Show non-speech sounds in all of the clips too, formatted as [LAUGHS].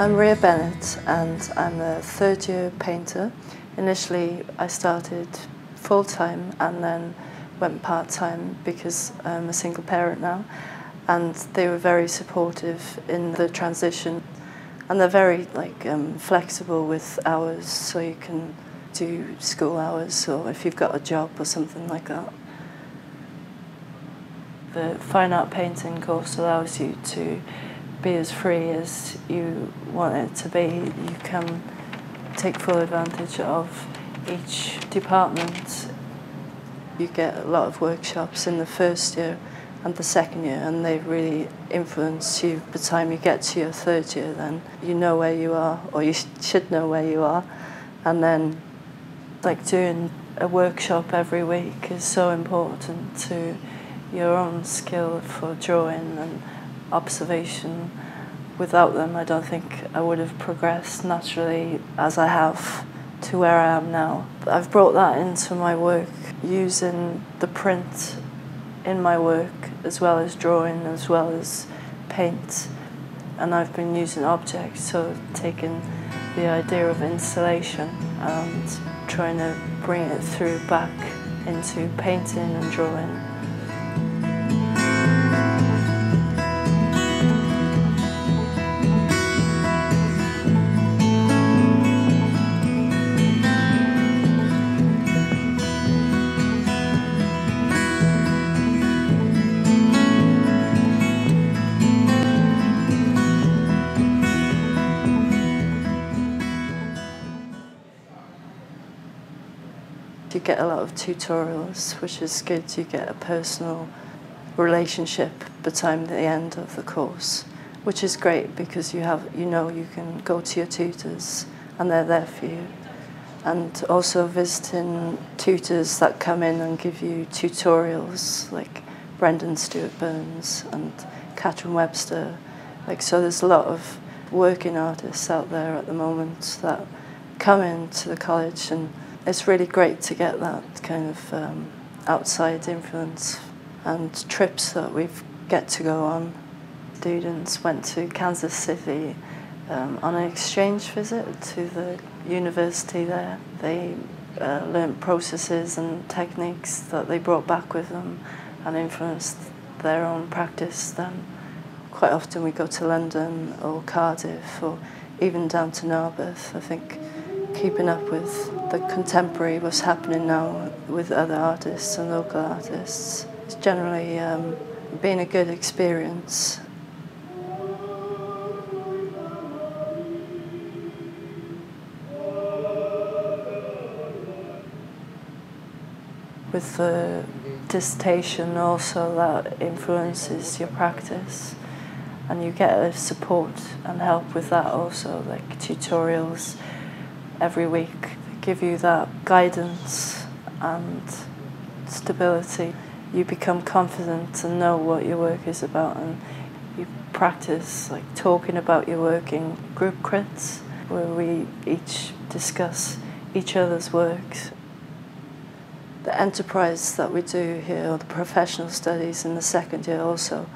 I'm Ria Bennett and I'm a third year painter. Initially I started full time and then went part time because I'm a single parent now and they were very supportive in the transition and they're very like um, flexible with hours so you can do school hours or if you've got a job or something like that. The fine art painting course allows you to be as free as you want it to be. You can take full advantage of each department. You get a lot of workshops in the first year and the second year and they really influence you by the time you get to your third year then you know where you are or you should know where you are and then like doing a workshop every week is so important to your own skill for drawing and observation. Without them, I don't think I would have progressed naturally as I have to where I am now. I've brought that into my work using the print in my work as well as drawing as well as paint and I've been using objects so taking the idea of installation and trying to bring it through back into painting and drawing. You get a lot of tutorials, which is good. You get a personal relationship between the end of the course, which is great because you have you know you can go to your tutors and they're there for you. And also visiting tutors that come in and give you tutorials like Brendan Stuart Burns and Catrin Webster. Like so there's a lot of working artists out there at the moment that come into the college and it's really great to get that kind of um, outside influence and trips that we get to go on. Students went to Kansas City um, on an exchange visit to the university there. They uh, learned processes and techniques that they brought back with them and influenced their own practice then. Quite often we go to London or Cardiff or even down to Narberth. I think keeping up with the contemporary what's happening now with other artists and local artists. It's generally um, been a good experience. With the dissertation also that influences your practice and you get support and help with that also, like tutorials every week give you that guidance and stability. You become confident and know what your work is about and you practice like talking about your work in group crits where we each discuss each other's works. The enterprise that we do here, or the professional studies in the second year also,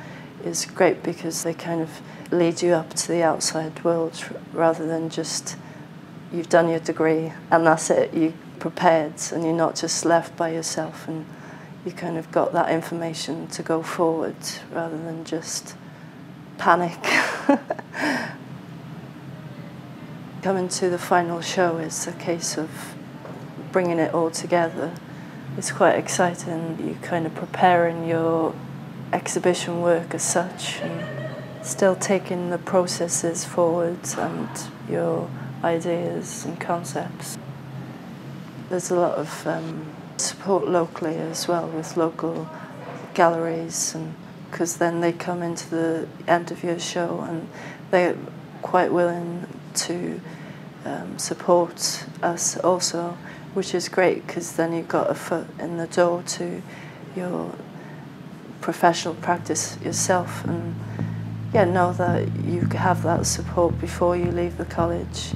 is great because they kind of lead you up to the outside world rather than just you've done your degree and that's it. You prepared and you're not just left by yourself and you kind of got that information to go forward rather than just panic. [LAUGHS] Coming to the final show is a case of bringing it all together. It's quite exciting. You're kind of preparing your exhibition work as such and still taking the processes forward and your ideas and concepts. There's a lot of um, support locally as well with local galleries and because then they come into the end of your show and they're quite willing to um, support us also, which is great because then you've got a foot in the door to your professional practice yourself and yeah, know that you have that support before you leave the college.